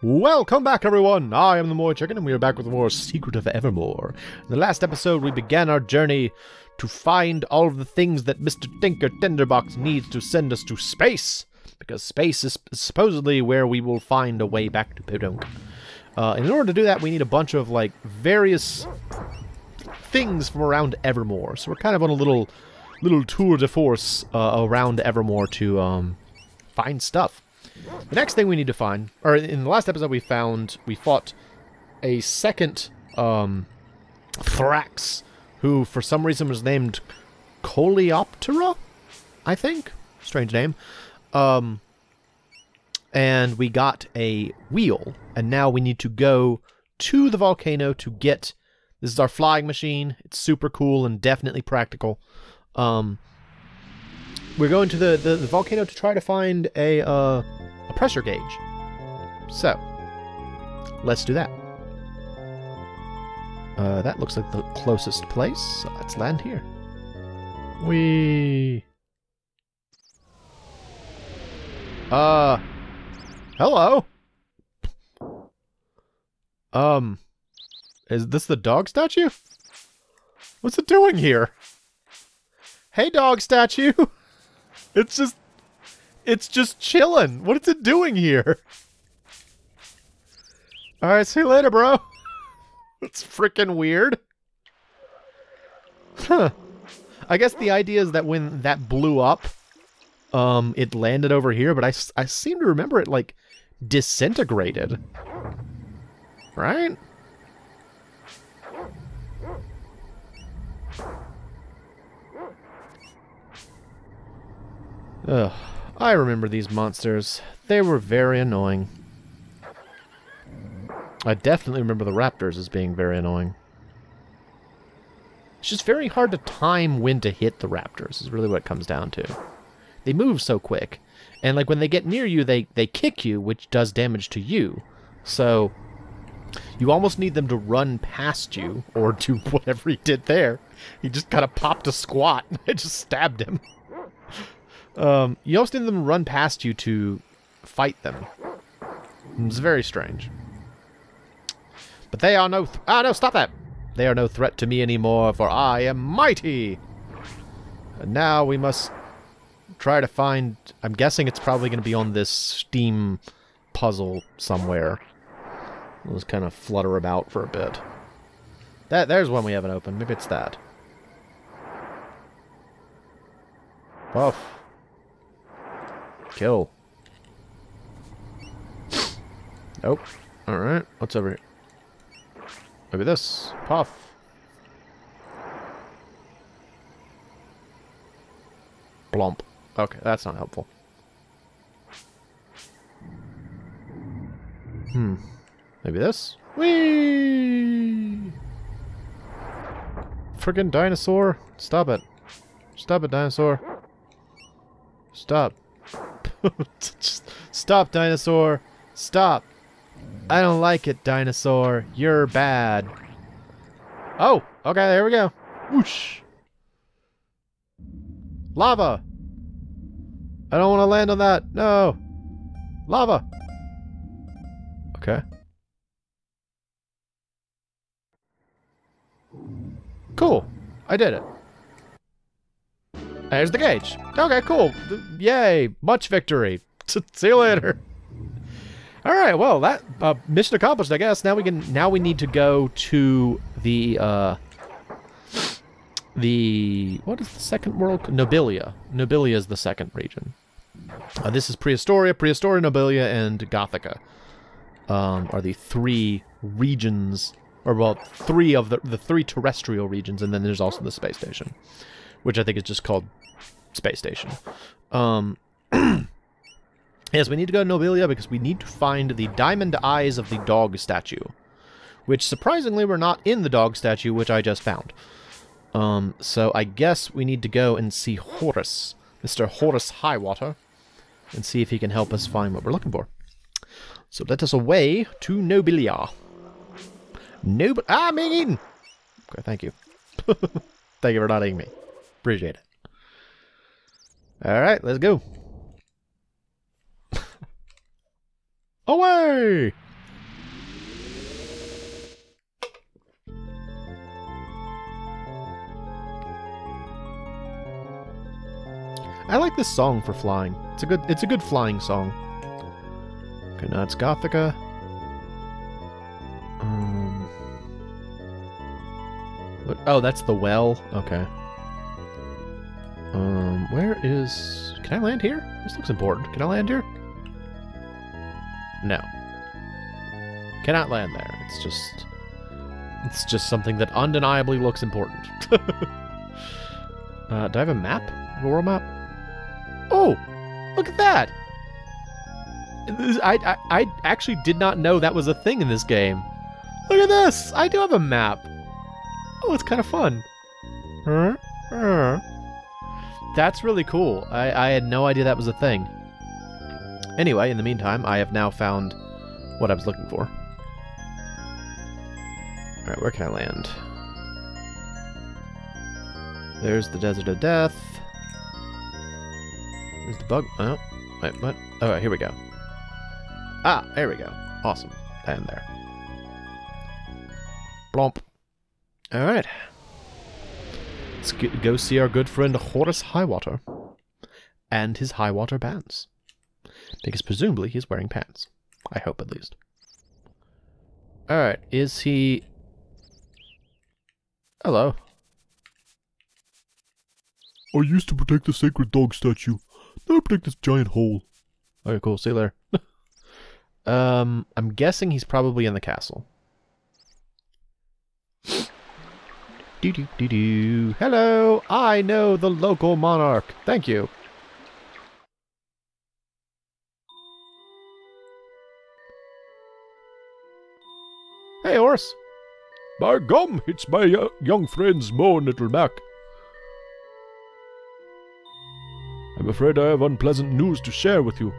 Welcome back, everyone! I am the Moe Chicken, and we are back with more Secret of Evermore. In the last episode, we began our journey to find all of the things that Mr. Tinker Tinderbox needs to send us to space, because space is supposedly where we will find a way back to Podunk. Uh, and in order to do that, we need a bunch of, like, various things from around Evermore. So we're kind of on a little, little tour de force uh, around Evermore to um, find stuff. The next thing we need to find, or in the last episode we found, we fought a second um, Thrax, who for some reason was named Coleoptera, I think. Strange name. Um, and we got a wheel, and now we need to go to the volcano to get. This is our flying machine. It's super cool and definitely practical. Um, we're going to the, the, the volcano to try to find a uh, a pressure gauge. So, let's do that. Uh, that looks like the closest place. Let's land here. We. Uh. Hello. Um. Is this the dog statue? What's it doing here? Hey, dog statue. It's just it's just chilling. What is it doing here? Alright, see you later, bro. It's freaking weird. Huh. I guess the idea is that when that blew up, um, it landed over here, but I, I seem to remember it, like, disintegrated. Right? Ugh. I remember these monsters. They were very annoying. I definitely remember the raptors as being very annoying. It's just very hard to time when to hit the raptors, is really what it comes down to. They move so quick. And like when they get near you, they, they kick you, which does damage to you. So you almost need them to run past you, or do whatever he did there. He just kind of popped a squat. I just stabbed him. Um, you also need them run past you to fight them. It's very strange. But they are no... ah, no, stop that! They are no threat to me anymore, for I am mighty! And now we must try to find... I'm guessing it's probably going to be on this steam puzzle somewhere. Let's kind of flutter about for a bit. That There's one we haven't opened. Maybe it's that. Puff. Kill. Nope. Alright, what's over here? Maybe this. Puff. Blump. Okay, that's not helpful. Hmm. Maybe this? Whee! Friggin' dinosaur. Stop it. Stop it, dinosaur. Stop. Stop, dinosaur. Stop. I don't like it, dinosaur. You're bad. Oh, okay, there we go. Whoosh. Lava. I don't want to land on that. No. Lava. Okay. Cool. I did it. There's the gauge. Okay, cool. Yay. Much victory. See you later. All right. Well, that uh, mission accomplished, I guess. Now we can. Now we need to go to the uh, the what is the second world? Nobilia. Nobilia is the second region. Uh, this is Prehistoria, Prehistoria, Nobilia, and Gothica. Um, are the three regions, or well, three of the the three terrestrial regions, and then there's also the space station, which I think is just called space station. Um, yes, we need to go to Nobilia because we need to find the diamond eyes of the dog statue. Which, surprisingly, were not in the dog statue, which I just found. Um, so I guess we need to go and see Horace, Mr. Horace Highwater, and see if he can help us find what we're looking for. So let us away to Nobilia. Nob- Ah, I'm being eaten! Okay, thank you. thank you for not eating me. Appreciate it. All right, let's go. Away! I like this song for flying. It's a good it's a good flying song. Okay, now it's Gothica. Um, oh, that's the well? Okay. Is? Can I land here? This looks important. Can I land here? No. Cannot land there. It's just. It's just something that undeniably looks important. uh, do I have a map? A world map? Oh, look at that! I, I, I actually did not know that was a thing in this game. Look at this! I do have a map. Oh, it's kind of fun. Huh? Huh? That's really cool. I, I had no idea that was a thing. Anyway, in the meantime, I have now found what I was looking for. Alright, where can I land? There's the Desert of Death. There's the bug. Oh, wait, what? Alright, here we go. Ah, there we go. Awesome. And there. Blomp. Alright. Let's go see our good friend Horace Highwater. And his Highwater bands. Because presumably he's wearing pants. I hope at least. Alright, is he... Hello. I used to protect the sacred dog statue. Now I protect this giant hole. Okay, cool. See you later. um, I'm guessing he's probably in the castle. Do do do do. Hello, I know the local monarch. Thank you. Hey, horse. By gum, it's my uh, young friend's moan little Mac. I'm afraid I have unpleasant news to share with you.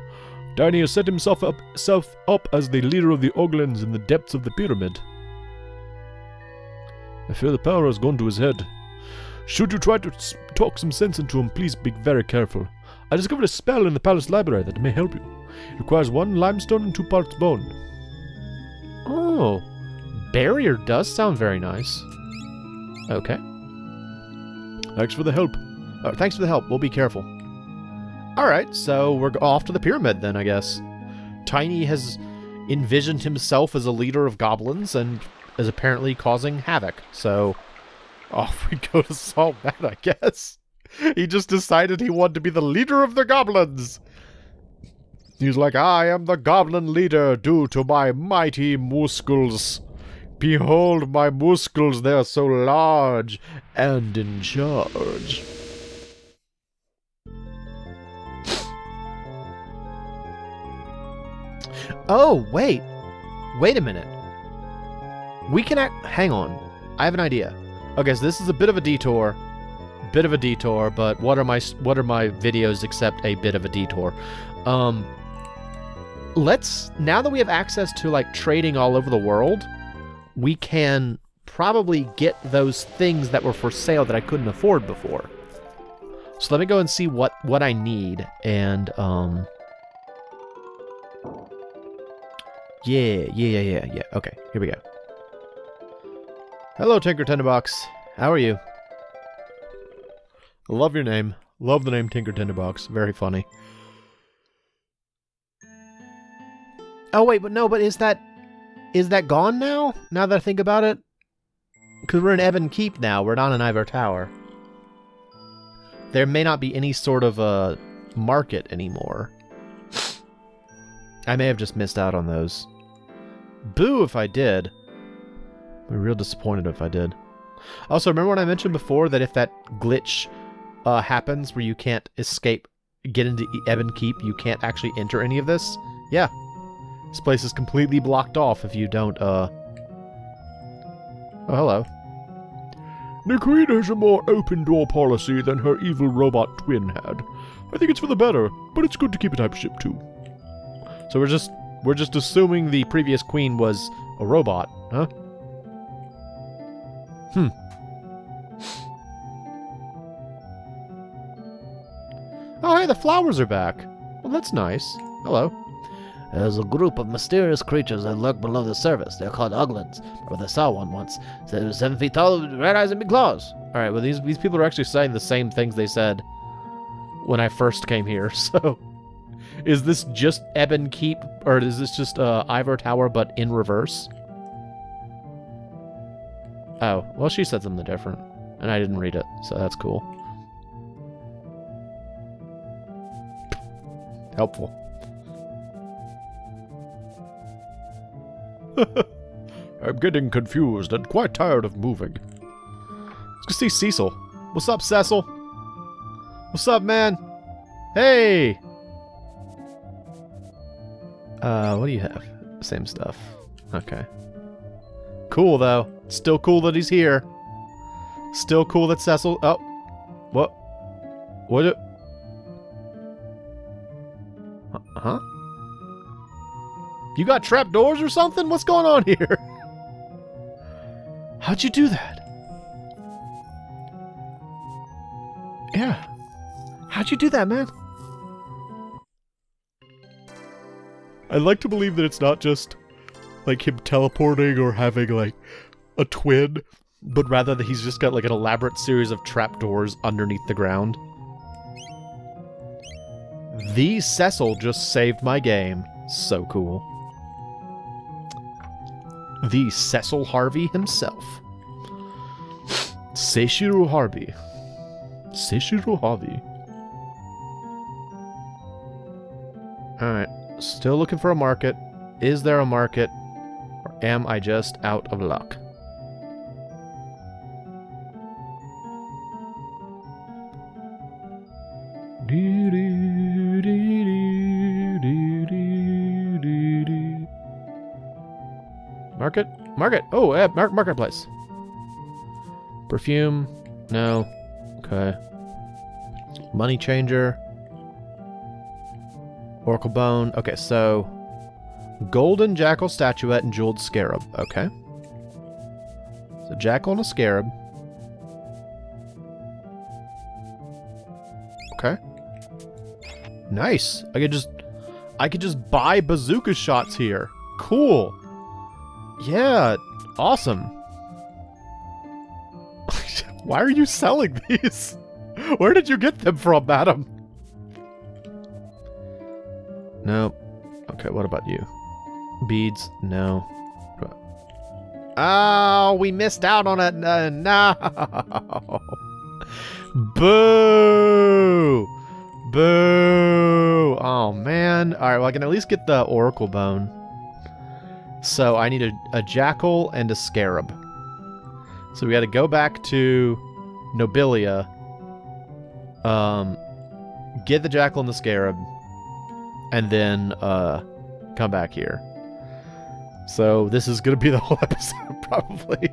Danny has set himself up, self up as the leader of the Oglins in the depths of the pyramid. I fear the power has gone to his head. Should you try to talk some sense into him, please be very careful. I discovered a spell in the palace library that may help you. It requires one limestone and two parts bone. Oh, barrier does sound very nice. Okay. Thanks for the help. Uh, thanks for the help. We'll be careful. Alright, so we're off to the pyramid then, I guess. Tiny has envisioned himself as a leader of goblins and is apparently causing havoc. So off we go to solve that, I guess. He just decided he wanted to be the leader of the goblins. He's like, I am the goblin leader due to my mighty muscles. Behold my muscles, they are so large and in charge. Oh, wait. Wait a minute. We can act. Hang on. I have an idea. Okay, so this is a bit of a detour. Bit of a detour, but what are my what are my videos except a bit of a detour? Um, let's now that we have access to like trading all over the world, we can probably get those things that were for sale that I couldn't afford before. So let me go and see what what I need and um Yeah, yeah, yeah, yeah, yeah. Okay, here we go. Hello, Tinker Tinderbox. How are you? Love your name. Love the name Tinker Tinderbox. Very funny. Oh wait, but no, but is that is that gone now? Now that I think about it, because we're in Ebon Keep now. We're not in Ivor Tower. There may not be any sort of a market anymore. I may have just missed out on those. Boo if I did. I'd be real disappointed if I did. Also, remember when I mentioned before that if that glitch uh, happens where you can't escape, get into Ebon Keep, you can't actually enter any of this? Yeah. This place is completely blocked off if you don't, uh... Oh, hello. The Queen has a more open door policy than her evil robot twin had. I think it's for the better, but it's good to keep a type ship too. So we're just we're just assuming the previous queen was a robot, huh? Hmm. Oh, hey, the flowers are back. Well, that's nice. Hello. There's a group of mysterious creatures that lurk below the surface. They're called Oglins. Or I saw one once. Was seven feet tall with red eyes and big claws. Alright, well, these, these people are actually saying the same things they said when I first came here. So, is this just Ebon Keep, or is this just uh, Ivor Tower but in reverse? Oh, well, she said something different, and I didn't read it, so that's cool. Helpful. I'm getting confused and quite tired of moving. Let's go see Cecil. What's up, Cecil? What's up, man? Hey! Uh, what do you have? Same stuff. Okay. Cool, though. Still cool that he's here. Still cool that Cecil... Oh. What? What it... Huh? You got trapdoors or something? What's going on here? How'd you do that? Yeah. How'd you do that, man? I'd like to believe that it's not just like him teleporting or having like a twin. But rather that he's just got like an elaborate series of trapdoors underneath the ground. The Cecil just saved my game. So cool. The Cecil Harvey himself. Seishiro Harvey. Seishiro Harvey. Alright. Still looking for a market. Is there a market? Or am I just out of luck? Market? Oh, uh, mar marketplace. Perfume? No. Okay. Money changer. Oracle bone. Okay, so golden jackal statuette and jeweled scarab. Okay. So jackal and a scarab. Okay. Nice. I could just I could just buy bazooka shots here. Cool. Yeah, awesome. Why are you selling these? Where did you get them from, madam? No. Okay, what about you? Beads? No. Oh, we missed out on it. Uh, no. Boo! Boo! Oh, man. All right, well, I can at least get the Oracle Bone. So I need a, a Jackal and a Scarab. So we got to go back to Nobilia. Um, get the Jackal and the Scarab. And then uh, come back here. So this is going to be the whole episode, probably.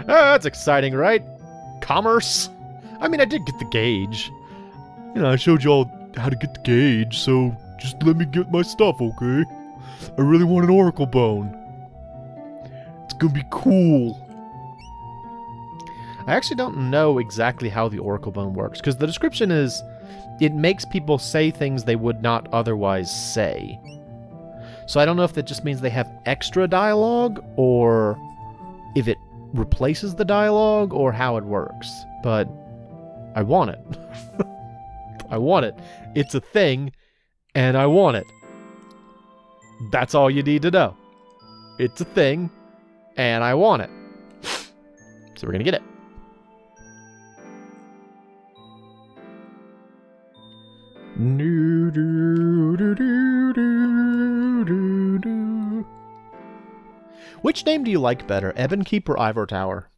oh, that's exciting, right? Commerce? I mean, I did get the gauge. You know, I showed y'all how to get the gauge, so just let me get my stuff, okay? I really want an oracle bone. It's gonna be cool. I actually don't know exactly how the oracle bone works, because the description is it makes people say things they would not otherwise say. So I don't know if that just means they have extra dialogue, or if it replaces the dialogue, or how it works. But I want it. I want it. It's a thing, and I want it. That's all you need to know. It's a thing, and I want it. So we're going to get it. Which name do you like better, Ebon Keep or Ivor Tower?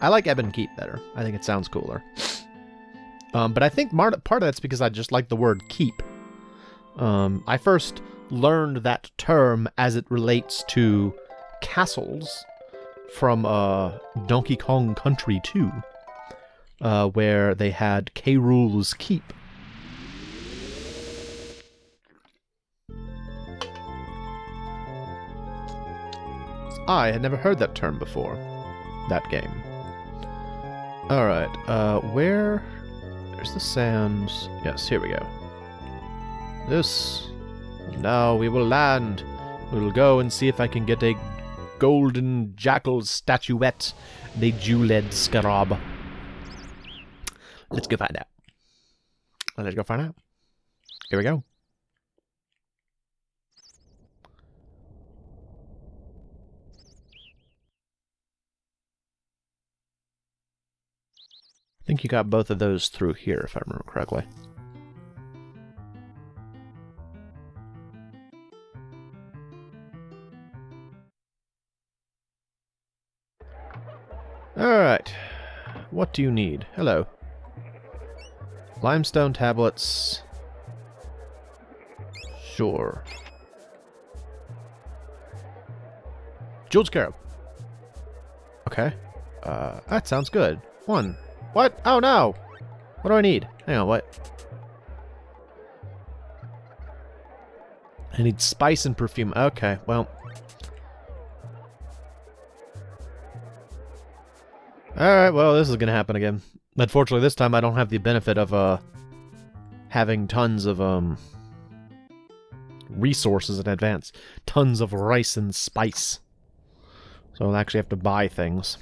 I like Ebon Keep better. I think it sounds cooler. Um, but I think part of that's because I just like the word keep. Um, I first learned that term as it relates to castles from uh, Donkey Kong Country 2, uh, where they had K. Rool's Keep. I had never heard that term before. That game. Alright, uh, where... There's the sands. Yes, here we go. This now we will land. We will go and see if I can get a golden jackal statuette a jeweled scarab. Let's go find out. Let's go find out. Here we go. I think you got both of those through here, if I remember correctly. What do you need? Hello. Limestone tablets. Sure. Jeweled Scarab. Okay. Uh, that sounds good. One. What? Oh no! What do I need? Hang on, what? I need spice and perfume. Okay, well. Alright, well, this is gonna happen again. Unfortunately, this time I don't have the benefit of, uh, having tons of, um, resources in advance. Tons of rice and spice. So I'll actually have to buy things.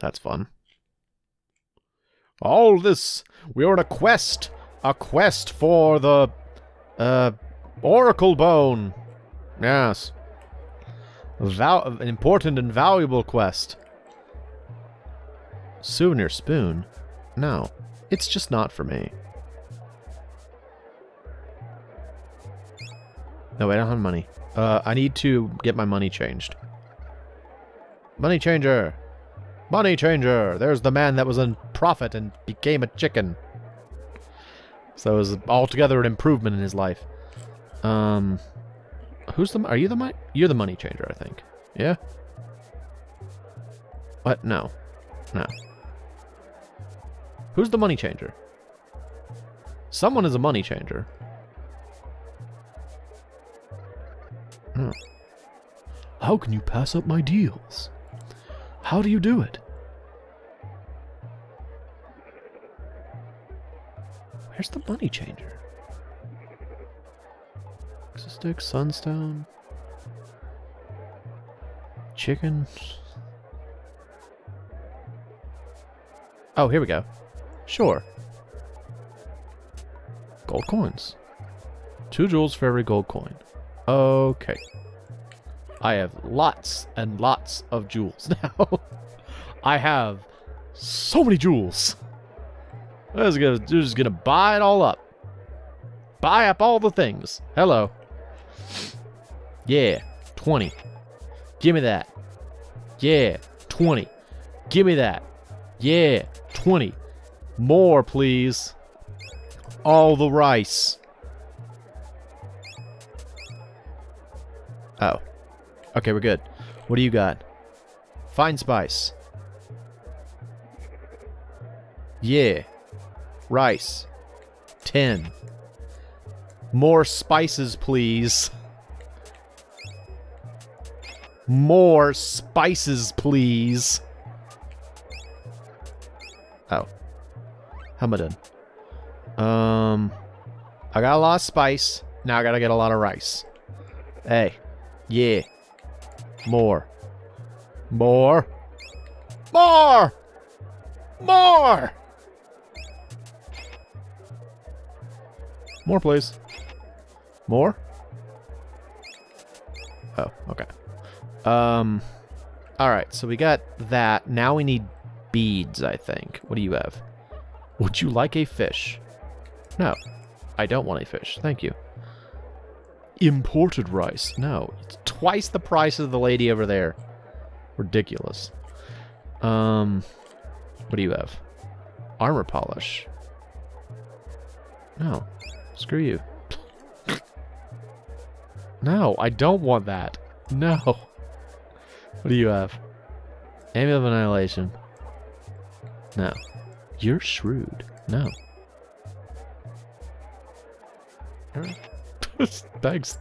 That's fun. All this, we are on a quest. A quest for the, uh, Oracle Bone. Yes. Val an important and valuable quest. Souvenir spoon? No. It's just not for me. No, I don't have money. Uh, I need to get my money changed. Money changer! Money changer! There's the man that was a prophet and became a chicken. So it was altogether an improvement in his life. Um, who's the? Are you the money? You're the money changer, I think. Yeah. What? No. No. Who's the money changer? Someone is a money changer. Hmm. How can you pass up my deals? How do you do it? Where's the money changer? Stick, sunstone, chicken. Oh, here we go. Sure. Gold coins. Two jewels for every gold coin. Okay. I have lots and lots of jewels now. I have so many jewels. I was gonna, just gonna buy it all up. Buy up all the things. Hello. Yeah, 20. Give me that. Yeah, 20. Give me that. Yeah, 20. More, please. All the rice. Oh. Okay, we're good. What do you got? Fine spice. Yeah. Rice. 10. More spices, please. More spices, please. Oh. How am I done? Um, I got a lot of spice. Now I gotta get a lot of rice. Hey. Yeah. More. More. More! More! More, please. More? Oh, okay. Um, alright, so we got that. Now we need beads, I think. What do you have? Would you like a fish? No. I don't want a fish. Thank you. Imported rice. No. It's twice the price of the lady over there. Ridiculous. Um, what do you have? Armor polish. No. Screw you. no, I don't want that. No. What do you have? Amulet of Annihilation. No. You're shrewd. No. Thanks.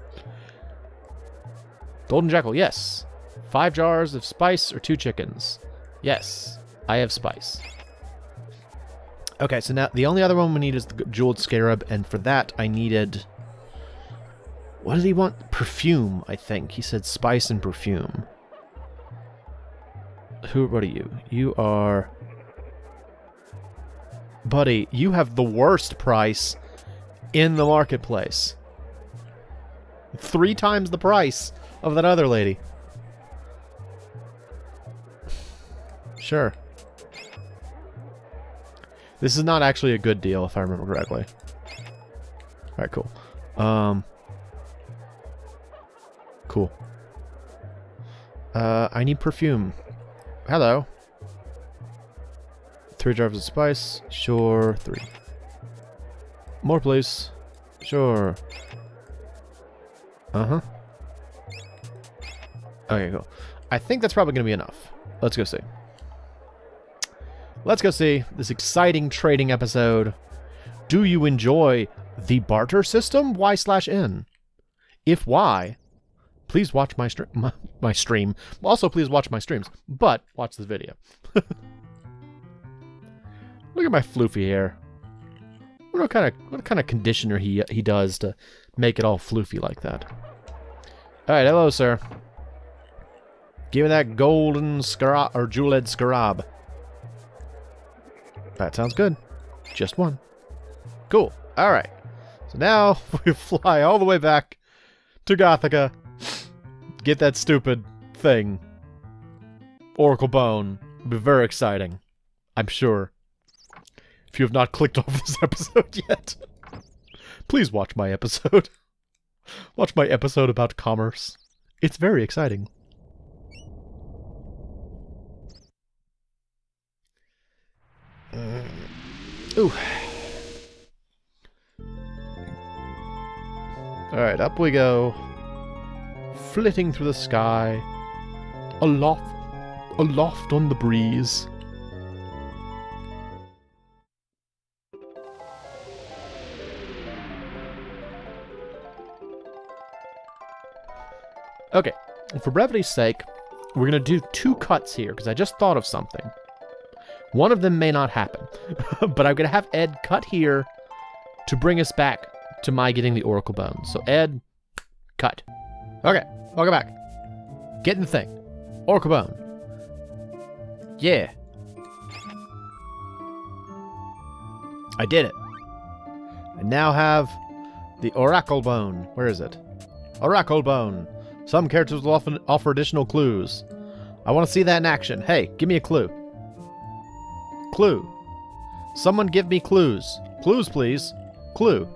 Golden Jackal, yes. Five jars of spice or two chickens. Yes, I have spice. Okay, so now the only other one we need is the Jeweled Scarab, and for that I needed... What did he want? Perfume, I think. He said spice and perfume. Who, what are you? You are... Buddy, you have the worst price in the marketplace. Three times the price of that other lady. Sure. This is not actually a good deal, if I remember correctly. Alright, cool. Um, cool. Uh, I need perfume. Hello. Three jars of spice. Sure, three. More, please. Sure. Uh-huh. Okay, cool. I think that's probably going to be enough. Let's go see. Let's go see this exciting trading episode. Do you enjoy the barter system? Y slash N. If Y, please watch my, stream. my, my stream. Also, please watch my streams, but watch this video. Look at my floofy hair. What kind of what kind of conditioner he he does to make it all floofy like that? All right, hello, sir. Give me that golden scarab or jeweled scarab. That sounds good. Just one. Cool. All right. So now we fly all the way back to Gothica. Get that stupid thing. Oracle Bone. It'll be very exciting. I'm sure. If you have not clicked off this episode yet, please watch my episode. watch my episode about commerce. It's very exciting. Uh, ooh. Alright, up we go. Flitting through the sky. Aloft, aloft on the breeze. Okay, for brevity's sake, we're going to do two cuts here, because I just thought of something. One of them may not happen, but I'm going to have Ed cut here to bring us back to my getting the Oracle Bones. So Ed, cut. Okay, welcome back. Get in the thing. Oracle Bone. Yeah. I did it. I now have the Oracle Bone. Where is it? Oracle Bone. Some characters will often offer additional clues. I want to see that in action. Hey, give me a clue. Clue. Someone give me clues. Clues, please. Clue.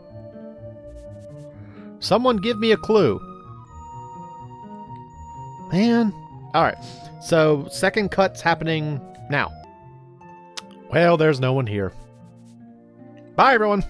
Someone give me a clue. Man. Alright. So, second cut's happening now. Well, there's no one here. Bye, everyone.